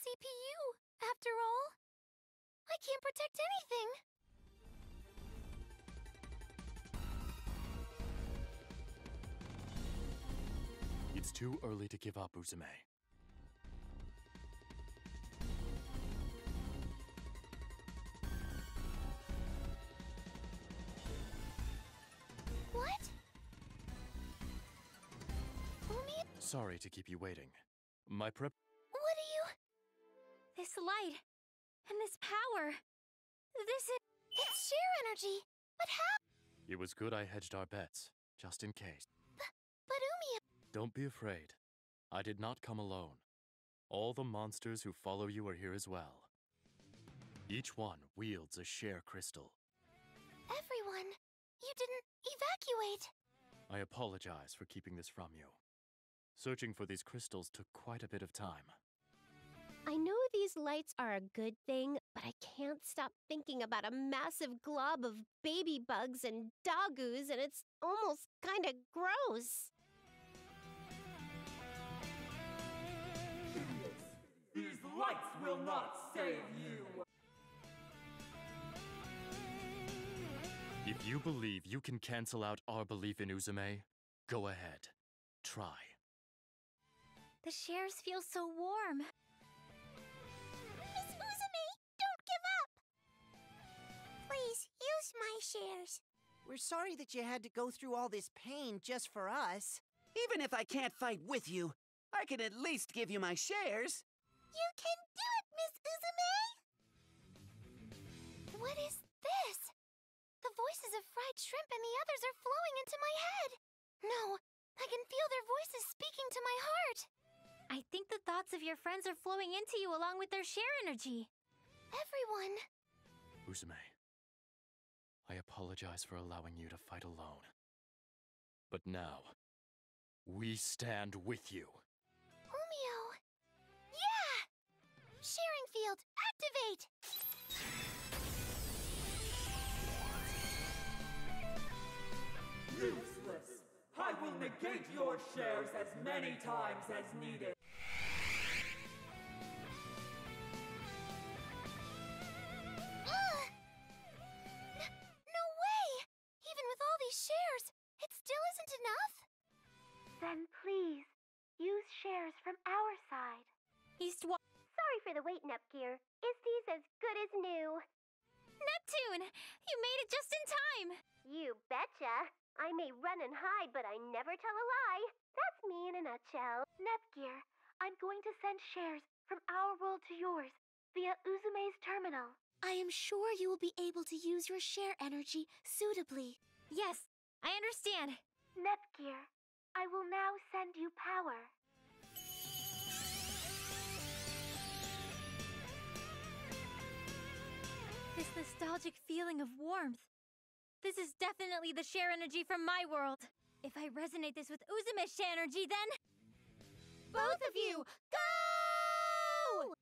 CPU, after all. I can't protect anything. It's too early to give up, Uzume. What? Umi, Sorry to keep you waiting. My prep. This light and this power. This is. It's sheer energy. But how? It was good I hedged our bets, just in case. But Umi, Don't be afraid. I did not come alone. All the monsters who follow you are here as well. Each one wields a share crystal. everyone, you didn't evacuate. I apologize for keeping this from you. Searching for these crystals took quite a bit of time. I know these lights are a good thing, but I can't stop thinking about a massive glob of baby bugs and dogoos, and it's almost kind of gross. These lights will not save you! If you believe you can cancel out our belief in Uzume, go ahead. Try. The shares feel so warm. Use my shares. We're sorry that you had to go through all this pain just for us. Even if I can't fight with you, I can at least give you my shares. You can do it, Miss Uzume! What is this? The voices of fried shrimp and the others are flowing into my head. No, I can feel their voices speaking to my heart. I think the thoughts of your friends are flowing into you along with their share energy. Everyone, Uzume, I apologize for allowing you to fight alone. But now, we stand with you. Umio. Yeah! Sharing field, activate! Useless! I will negate your shares as many times as needed. For the wait, Nepgear. Histy's as good as new. Neptune! You made it just in time! You betcha. I may run and hide, but I never tell a lie. That's me in a nutshell. Nepgear, I'm going to send shares from our world to yours via Uzume's terminal. I am sure you will be able to use your share energy suitably. Yes, I understand. Nepgear, I will now send you power. This nostalgic feeling of warmth. This is definitely the share energy from my world. If I resonate this with Uzume's share energy, then. Both of you, go!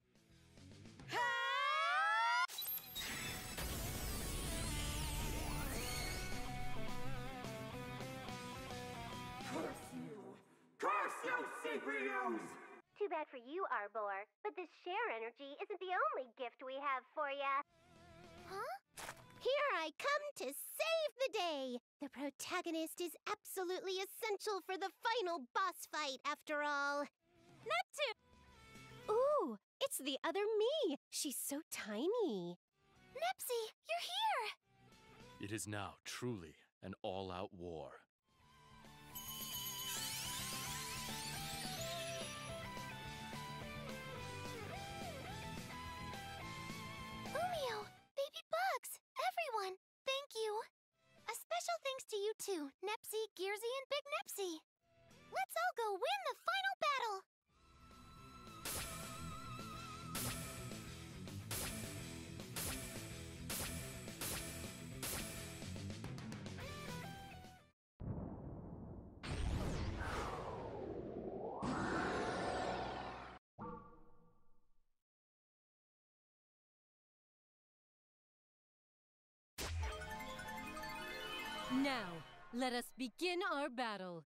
Curse you! Curse you, CPUs! Too bad for you, Arbor, but this share energy isn't the only gift we have for ya. Here I come to save the day. The protagonist is absolutely essential for the final boss fight, after all. Neptune! Ooh, it's the other me. She's so tiny. Nepsy, you're here! It is now truly an all out war. Gearsy, and Big Nepsy. Let's all go win the final battle! Now, let us begin our battle.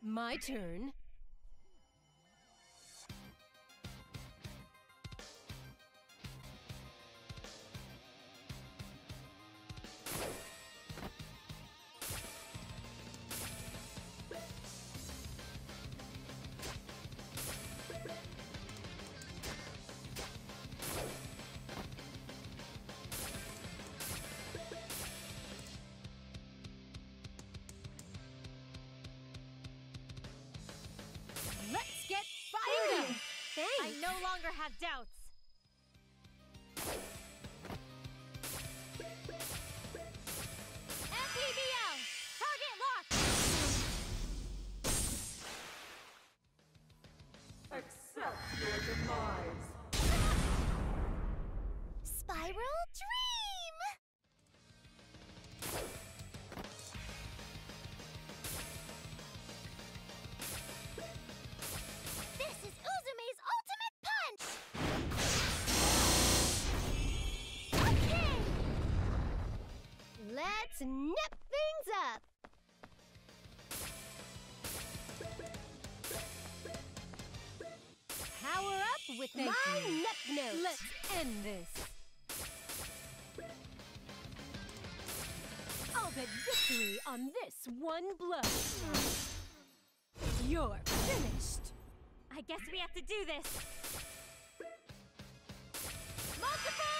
My turn. No longer have doubts. Let's things up. Power up with My my nip note. Let's end this. I'll bet victory on this one blow. You're finished. I guess we have to do this. Multiple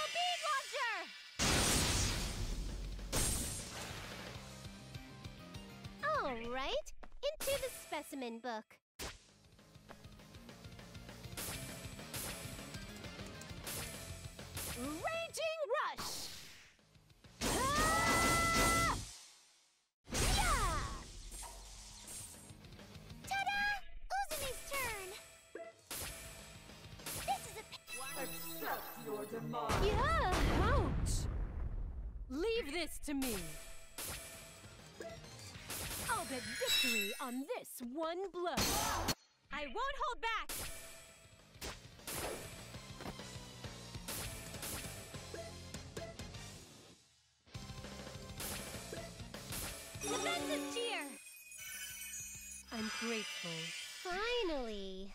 All right, into the specimen book. Raging Rush! Ah! Yeah! Ta-da! Turn! This is a... Accept your demise. Yeah, ouch. Leave this to me. I'll victory on this one blow. I won't hold back! Defensive cheer! I'm grateful. Finally.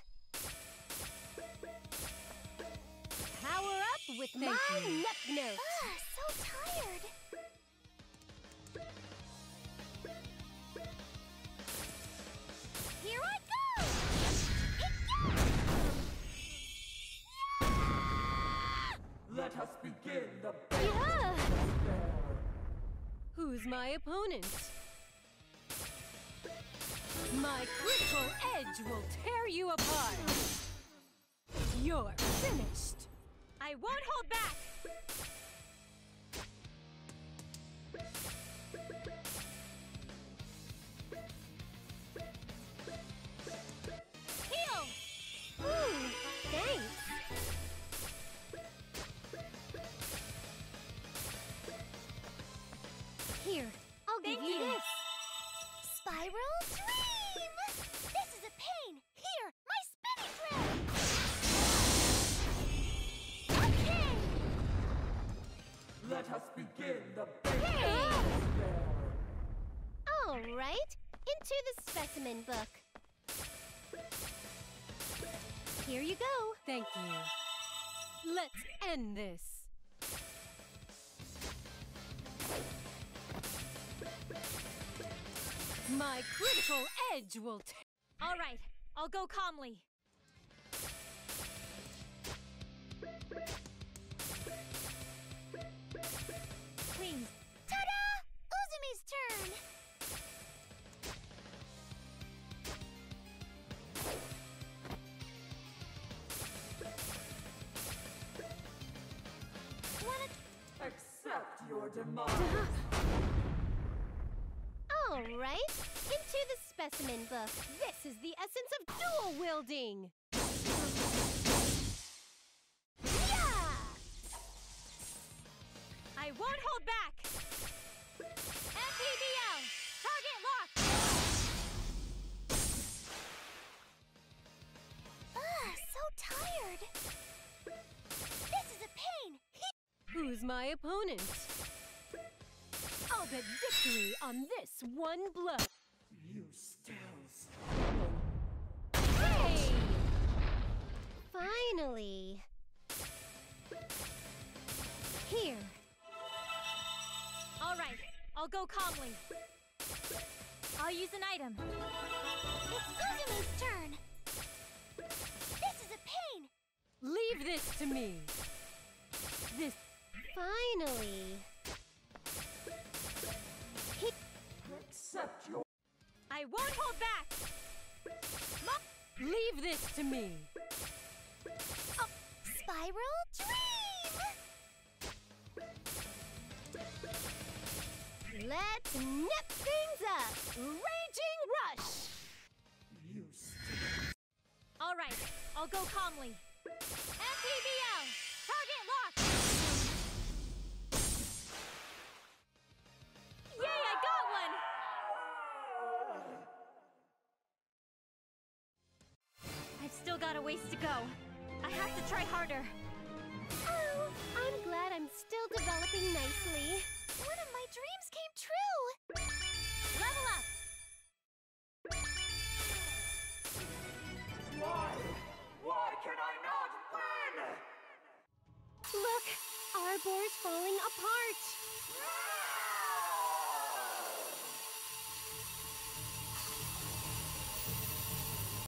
Power up with thank My you. nip note. Ugh, ah, so tired. Who's my opponent? My critical edge will tear you apart. You're finished. I won't hold back! Let us begin the All right, into the specimen book. Here you go. Thank you. Let's end this. My critical edge will tear. All right, I'll go calmly. Please, Ta-da! Uzume's turn! Wanna Accept your demise. Uh-huh. All right, into the specimen book. This is the essence of dual wielding. I won't hold back! MPBL! Target locked! Ugh, so tired. This is a pain. Who's my opponent? I'll bet victory on this one blow. You still Hey! Finally. I'll go calmly. I'll use an item. It's Uzume's turn. This is a pain. Leave this to me. This Finally. accept your I won't hold back! leave this to me. Oh, spiral Let's nip things up! Raging Rush! You All right, I'll go calmly. MPBL! Target locked! Yay, I got one! I've still got a ways to go. I have to try harder. Oh, I'm glad I'm still developing nicely.